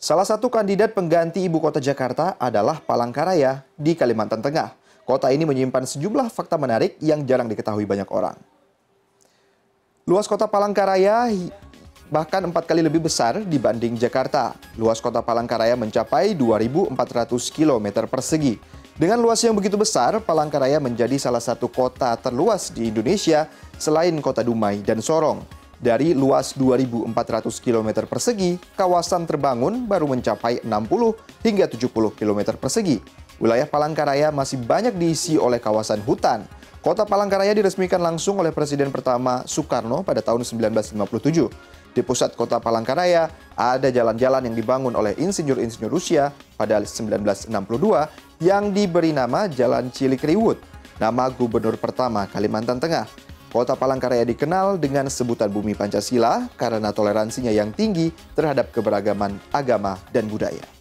Salah satu kandidat pengganti ibu kota Jakarta adalah Palangkaraya di Kalimantan Tengah. Kota ini menyimpan sejumlah fakta menarik yang jarang diketahui banyak orang. Luas kota Palangkaraya bahkan empat kali lebih besar dibanding Jakarta. Luas kota Palangkaraya mencapai 2.400 km persegi. Dengan luas yang begitu besar, Palangkaraya menjadi salah satu kota terluas di Indonesia selain kota Dumai dan Sorong. Dari luas 2.400 km persegi, kawasan terbangun baru mencapai 60 hingga 70 km persegi. Wilayah Palangkaraya masih banyak diisi oleh kawasan hutan. Kota Palangkaraya diresmikan langsung oleh Presiden pertama Soekarno pada tahun 1957. Di pusat kota Palangkaraya, ada jalan-jalan yang dibangun oleh insinyur-insinyur Rusia pada 1962 yang diberi nama Jalan Cilikriwut, nama gubernur pertama Kalimantan Tengah. Kota Palangkaraya dikenal dengan sebutan bumi Pancasila karena toleransinya yang tinggi terhadap keberagaman agama dan budaya.